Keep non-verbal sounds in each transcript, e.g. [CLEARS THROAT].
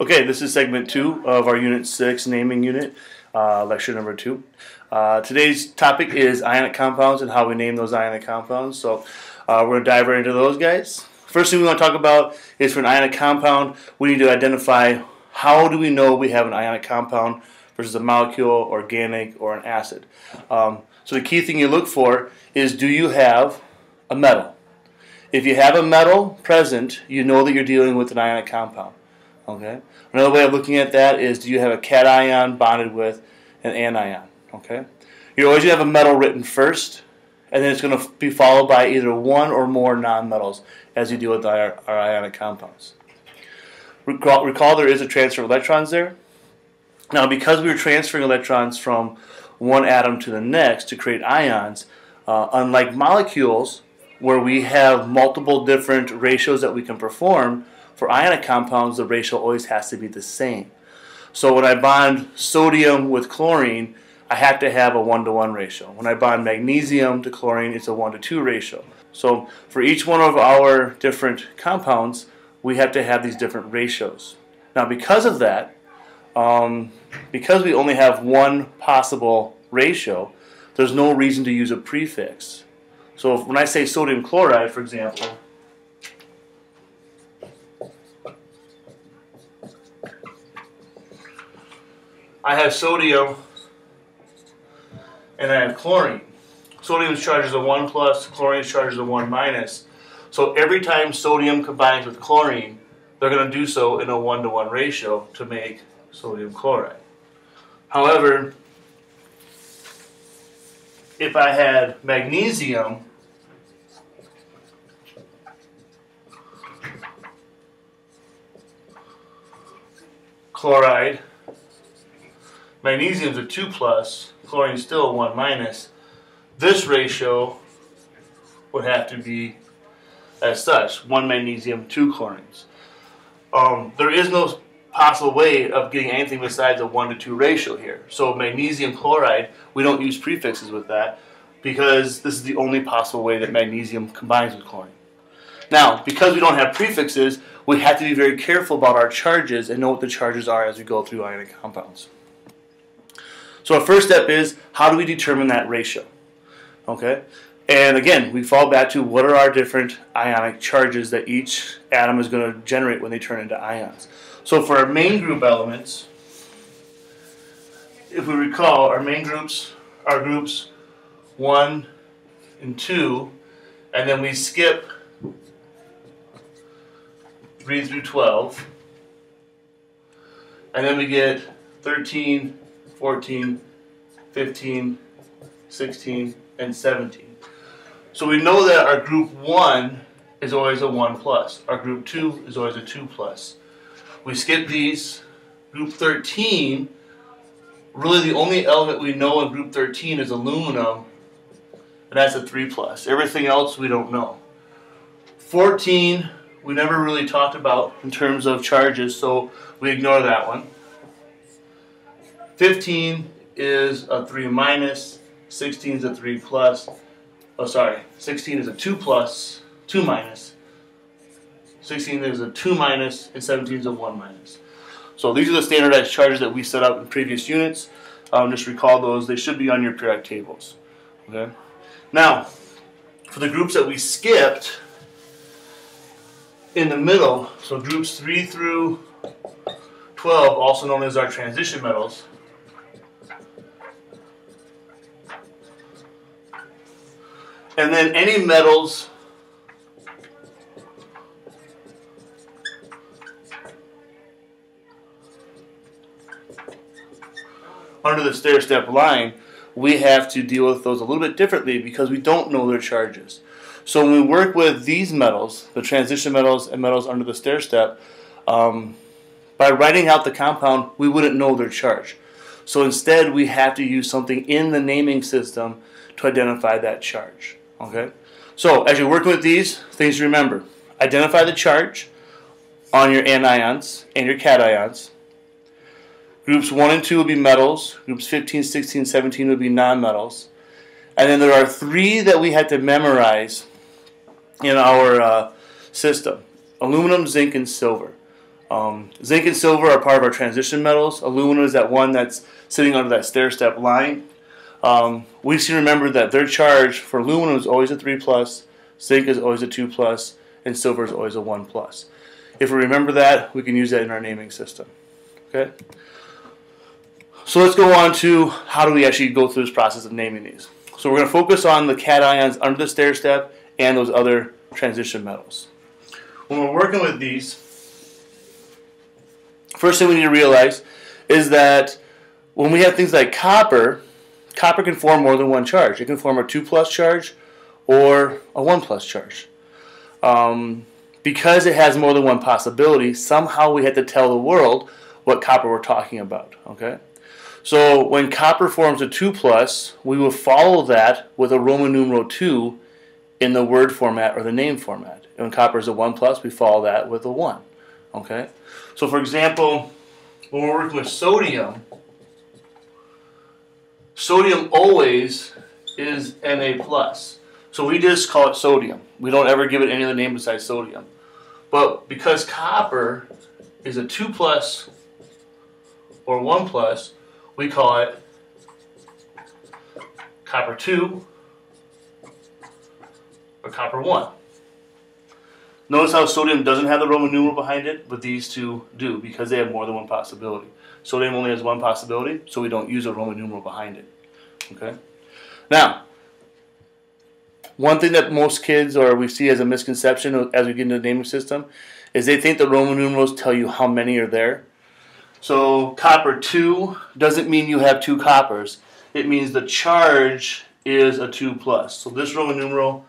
Okay, this is segment two of our Unit 6 naming unit, uh, lecture number two. Uh, today's topic is ionic compounds and how we name those ionic compounds. So uh, we're going to dive right into those guys. First thing we want to talk about is for an ionic compound, we need to identify how do we know we have an ionic compound versus a molecule, organic, or an acid. Um, so the key thing you look for is do you have a metal? If you have a metal present, you know that you're dealing with an ionic compound. Okay. Another way of looking at that is do you have a cation bonded with an anion? Okay. You're always going to have a metal written first, and then it's going to be followed by either one or more nonmetals as you deal with our, our ionic compounds. Recall, recall there is a transfer of electrons there. Now, because we are transferring electrons from one atom to the next to create ions, uh, unlike molecules where we have multiple different ratios that we can perform, for ionic compounds, the ratio always has to be the same. So when I bond sodium with chlorine, I have to have a 1 to 1 ratio. When I bond magnesium to chlorine, it's a 1 to 2 ratio. So for each one of our different compounds, we have to have these different ratios. Now because of that, um, because we only have one possible ratio, there's no reason to use a prefix. So if, when I say sodium chloride, for example, I have sodium and I have chlorine. Sodium's charge is a 1 plus, chlorine's charge is a 1 minus. So every time sodium combines with chlorine, they're going to do so in a 1 to 1 ratio to make sodium chloride. However, if I had magnesium chloride Magnesium is a 2 plus, chlorine is still a 1 minus. This ratio would have to be as such, 1 magnesium, 2 chlorines. Um, there is no possible way of getting anything besides a 1 to 2 ratio here. So magnesium chloride, we don't use prefixes with that because this is the only possible way that magnesium combines with chlorine. Now, because we don't have prefixes, we have to be very careful about our charges and know what the charges are as we go through ionic compounds. So our first step is how do we determine that ratio? Okay, and again, we fall back to what are our different ionic charges that each atom is going to generate when they turn into ions. So for our main group elements, if we recall, our main groups are groups 1 and 2, and then we skip 3 through 12, and then we get 13, 14, 15, 16, and 17. So we know that our group 1 is always a 1 plus. Our group 2 is always a 2 plus. We skip these. Group 13, really the only element we know in group 13 is aluminum, and that's a 3 plus. Everything else we don't know. 14, we never really talked about in terms of charges, so we ignore that one. 15 is a 3 minus, 16 is a 3 plus, oh sorry, 16 is a 2 plus, 2 minus, 16 is a 2 minus, and 17 is a 1 minus. So these are the standardized charges that we set up in previous units. Um, just recall those, they should be on your periodic tables. Okay. Now, for the groups that we skipped, in the middle, so groups 3 through 12, also known as our transition metals, And then any metals under the stair step line, we have to deal with those a little bit differently because we don't know their charges. So when we work with these metals, the transition metals and metals under the stair step, um, by writing out the compound, we wouldn't know their charge. So instead, we have to use something in the naming system to identify that charge. Okay? So as you're working with these, things to remember. Identify the charge on your anions and your cations. Groups 1 and 2 will be metals. Groups 15, 16, 17 will be nonmetals. And then there are three that we had to memorize in our uh, system. Aluminum, zinc, and silver. Um, zinc and silver are part of our transition metals. Aluminum is that one that's sitting under that stair step line. Um, we to remember that their charge for aluminum is always a 3 plus, zinc is always a 2 plus, and silver is always a 1 plus. If we remember that, we can use that in our naming system. Okay. So let's go on to how do we actually go through this process of naming these. So we're going to focus on the cations under the stair step and those other transition metals. When we're working with these, first thing we need to realize is that when we have things like copper, copper can form more than one charge. It can form a 2 plus charge or a 1 plus charge. Um, because it has more than one possibility, somehow we had to tell the world what copper we're talking about. Okay, So when copper forms a 2 plus, we will follow that with a Roman numeral 2 in the word format or the name format. When copper is a 1 plus, we follow that with a 1. Okay, So for example, when we're working with sodium, sodium always is Na plus. So we just call it sodium. We don't ever give it any other name besides sodium. But because copper is a 2 plus or 1 plus, we call it copper 2 or copper 1. Notice how sodium doesn't have the Roman numeral behind it, but these two do because they have more than one possibility. Sodium only has one possibility, so we don't use a Roman numeral behind it. Okay. Now, one thing that most kids or we see as a misconception as we get into the naming system is they think the Roman numerals tell you how many are there. So copper 2 doesn't mean you have two coppers. It means the charge is a 2 plus. So this Roman numeral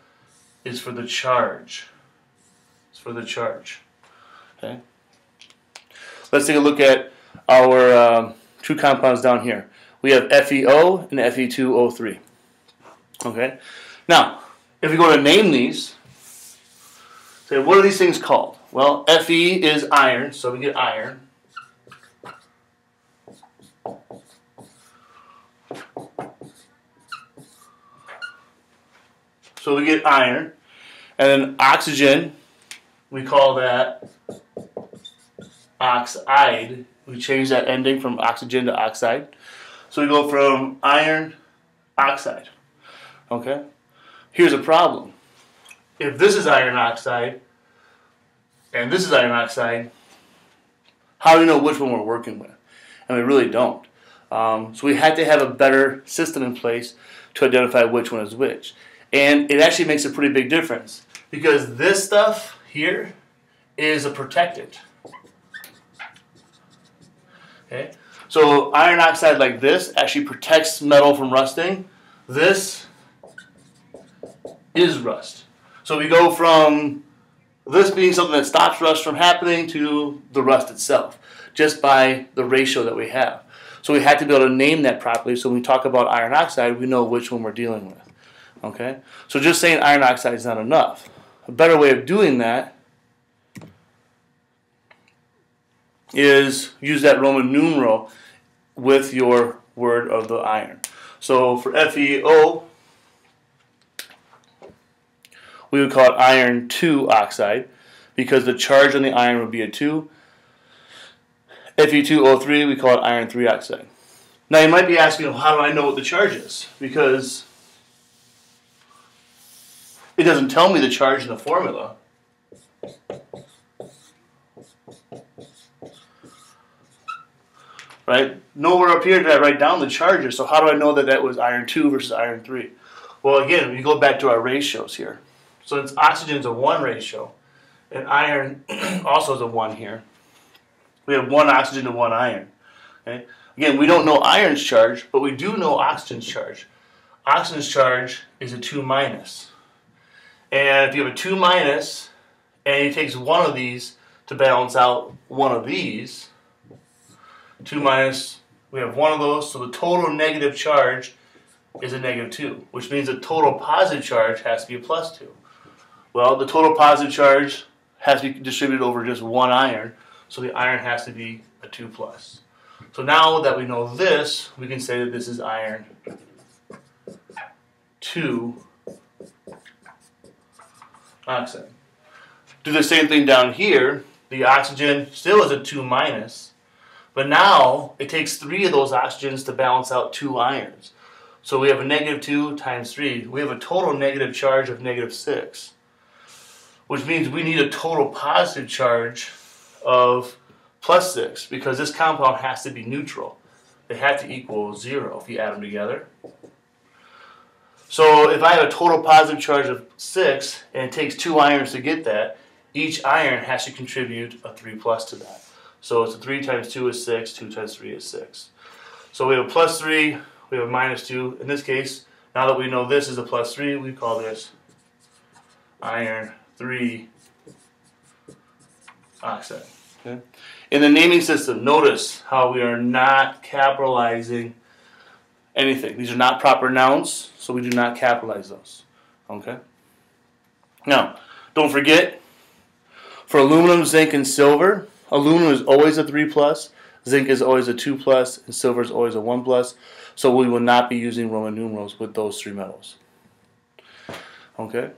is for the charge. It's for the charge. Okay. Let's take a look at our um, two compounds down here. We have FeO and Fe2O3. Okay. Now, if we go to name these, say what are these things called? Well, Fe is iron, so we get iron. So we get iron. And then oxygen, we call that oxide. We change that ending from oxygen to oxide. So we go from iron, oxide. Okay? Here's a problem. If this is iron oxide, and this is iron oxide, how do we know which one we're working with? And we really don't. Um, so we had to have a better system in place to identify which one is which. And it actually makes a pretty big difference because this stuff here is a protectant. Okay? So iron oxide like this actually protects metal from rusting. This is rust. So we go from this being something that stops rust from happening to the rust itself, just by the ratio that we have. So we had to be able to name that properly so when we talk about iron oxide, we know which one we're dealing with. Okay? So just saying iron oxide is not enough. A better way of doing that is use that Roman numeral with your word of the iron. So for FeO, we would call it iron 2 oxide because the charge on the iron would be a 2. Fe2O3, we call it iron 3 oxide. Now you might be asking, well, how do I know what the charge is? Because it doesn't tell me the charge in the formula. Right? Nowhere up here did I write down the charges, so how do I know that that was iron 2 versus iron 3? Well, again, we go back to our ratios here. So it's oxygen is a 1 ratio, and iron [CLEARS THROAT] also is a 1 here. We have 1 oxygen to 1 iron. Okay? Again, we don't know iron's charge, but we do know oxygen's charge. Oxygen's charge is a 2 minus. And if you have a 2 minus, and it takes one of these to balance out one of these, 2 minus, we have one of those, so the total negative charge is a negative 2, which means the total positive charge has to be a plus 2. Well, the total positive charge has to be distributed over just one iron, so the iron has to be a 2 plus. So now that we know this, we can say that this is iron 2 oxide. Do the same thing down here. the oxygen still is a 2 minus, but now it takes three of those oxygens to balance out two irons. So we have a negative 2 times 3. We have a total negative charge of negative 6, which means we need a total positive charge of plus 6 because this compound has to be neutral. They have to equal 0 if you add them together. So if I have a total positive charge of 6 and it takes two irons to get that, each iron has to contribute a 3 plus to that. So it's a 3 times 2 is 6, 2 times 3 is 6. So we have a plus 3, we have a minus 2. In this case, now that we know this is a plus 3, we call this iron 3 oxide. Okay. In the naming system, notice how we are not capitalizing anything. These are not proper nouns, so we do not capitalize those. Okay? Now, don't forget, for aluminum, zinc, and silver, aluminum is always a 3 plus, zinc is always a 2 plus, and silver is always a 1 plus. So we will not be using Roman numerals with those three metals. Okay?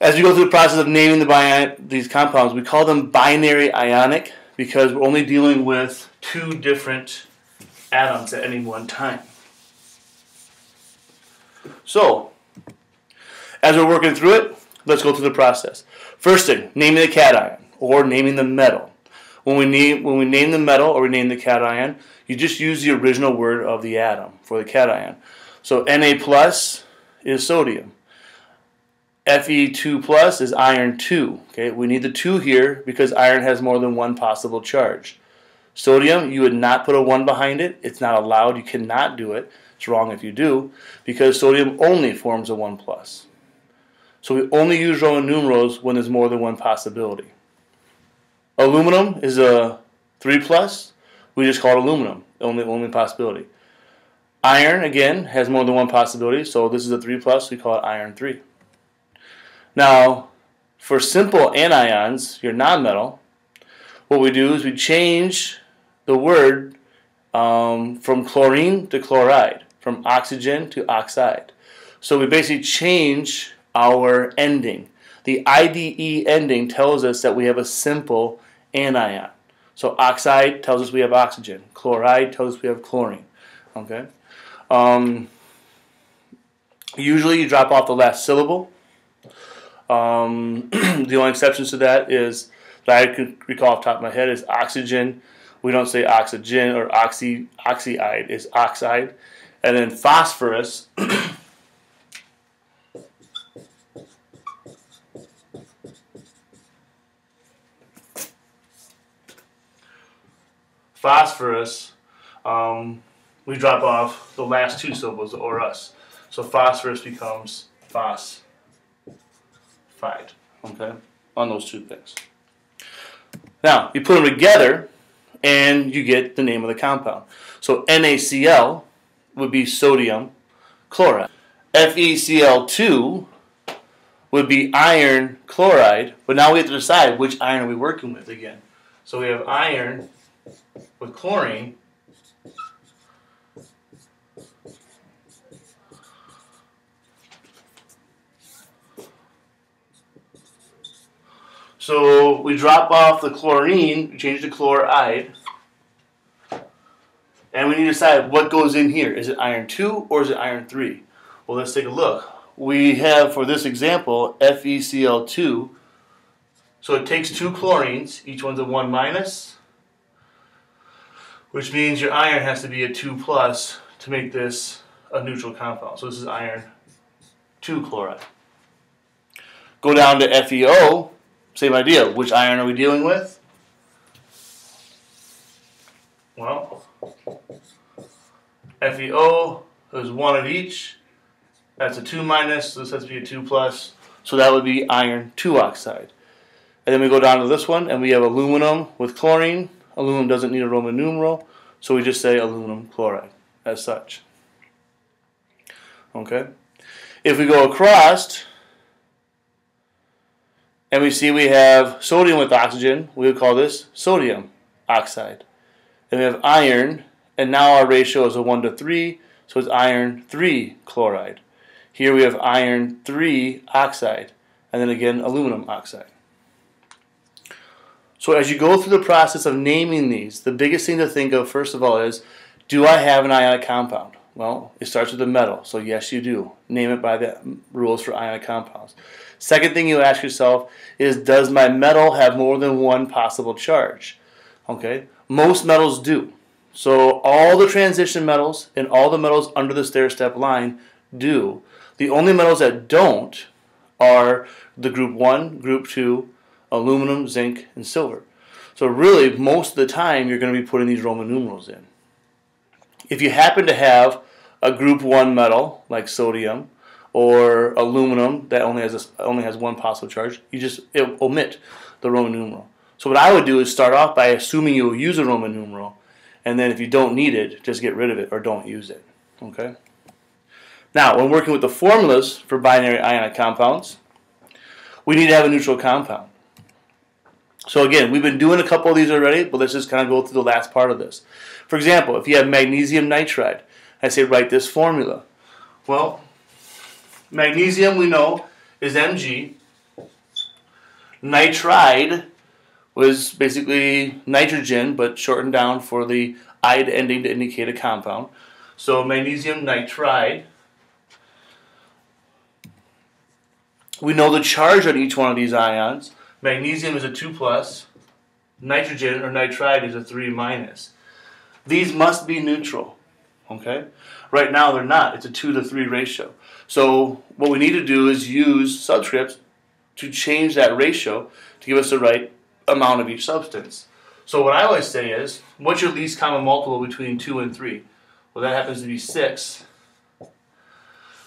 As we go through the process of naming the these compounds, we call them binary ionic because we're only dealing with two different atoms at any one time. So, as we're working through it, let's go through the process. First thing, naming the cation or naming the metal. When we name when we name the metal or we name the cation, you just use the original word of the atom for the cation. So Na plus is sodium. Fe2 plus is iron 2. Okay, we need the 2 here because iron has more than one possible charge. Sodium, you would not put a 1 behind it. It's not allowed. You cannot do it. It's wrong if you do because sodium only forms a 1 plus. So we only use Roman numerals when there's more than one possibility. Aluminum is a 3 plus. We just call it aluminum, only only possibility. Iron again has more than one possibility, so this is a 3 plus. We call it iron 3. Now, for simple anions, your nonmetal, what we do is we change the word um, from chlorine to chloride, from oxygen to oxide. So we basically change our ending. The IDE ending tells us that we have a simple anion. So oxide tells us we have oxygen. Chloride tells us we have chlorine. Okay. Um, usually you drop off the last syllable. Um, [CLEARS THROAT] the only exceptions to that is that I can recall off the top of my head is oxygen. We don't say oxygen or oxy oxide. It's oxide, and then phosphorus. [CLEARS THROAT] phosphorus, um, we drop off the last two syllables, or us. So phosphorus becomes phos okay, on those two things. Now, you put them together and you get the name of the compound. So NaCl would be sodium chloride. FeCl2 would be iron chloride, but now we have to decide which iron are we working with again. So we have iron with chlorine So we drop off the chlorine, we change to chloride, and we need to decide what goes in here. Is it iron 2 or is it iron 3? Well, let's take a look. We have, for this example, FeCl2. So it takes two chlorines, each one's a 1 minus, which means your iron has to be a 2 plus to make this a neutral compound. So this is iron 2 chloride. Go down to FeO, same idea. Which iron are we dealing with? Well, FeO is one of each. That's a 2 minus, so this has to be a 2 plus. So that would be iron 2 oxide. And then we go down to this one, and we have aluminum with chlorine. Aluminum doesn't need a Roman numeral, so we just say aluminum chloride as such. Okay? If we go across, and we see we have sodium with oxygen. We would call this sodium oxide. And we have iron, and now our ratio is a 1 to 3, so it's iron 3 chloride. Here we have iron 3 oxide, and then again aluminum oxide. So as you go through the process of naming these, the biggest thing to think of first of all is, do I have an ionic compound? Well, it starts with a metal, so yes you do. Name it by the rules for ionic compounds. Second thing you ask yourself is, does my metal have more than one possible charge? Okay, most metals do. So all the transition metals and all the metals under the stair step line do. The only metals that don't are the group 1, group 2, aluminum, zinc, and silver. So really, most of the time, you're going to be putting these Roman numerals in. If you happen to have a group 1 metal, like sodium, or aluminum that only has a, only has one possible charge, you just omit the Roman numeral. So what I would do is start off by assuming you'll use a Roman numeral, and then if you don't need it, just get rid of it or don't use it. Okay. Now, when working with the formulas for binary ionic compounds, we need to have a neutral compound. So again, we've been doing a couple of these already, but let's just kind of go through the last part of this. For example, if you have magnesium nitride, I say write this formula. Well, magnesium we know is Mg. Nitride was basically nitrogen, but shortened down for the ide ending to indicate a compound. So magnesium nitride. We know the charge on each one of these ions. Magnesium is a 2 plus. Nitrogen or nitride is a 3 minus. These must be neutral. Okay? Right now they're not. It's a 2 to 3 ratio. So what we need to do is use subscripts to change that ratio to give us the right amount of each substance. So what I always say is, what's your least common multiple between 2 and 3? Well, that happens to be 6.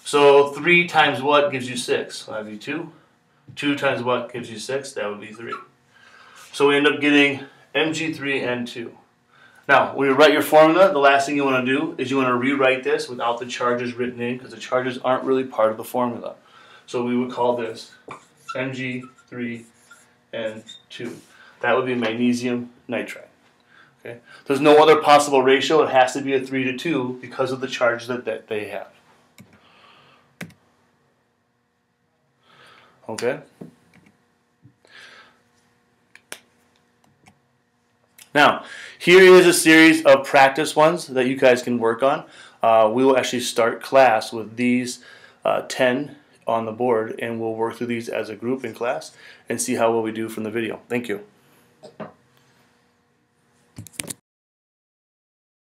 So 3 times what gives you 6? Well, that would be 2. 2 times what gives you 6? That would be 3. So we end up getting Mg3N2. Now, when you write your formula, the last thing you want to do is you want to rewrite this without the charges written in because the charges aren't really part of the formula. So we would call this Mg3N2. That would be magnesium nitride. Okay? There's no other possible ratio. It has to be a 3 to 2 because of the charge that, that they have. Okay? Now, here is a series of practice ones that you guys can work on. Uh, we will actually start class with these uh, 10 on the board and we'll work through these as a group in class and see how well we do from the video. Thank you.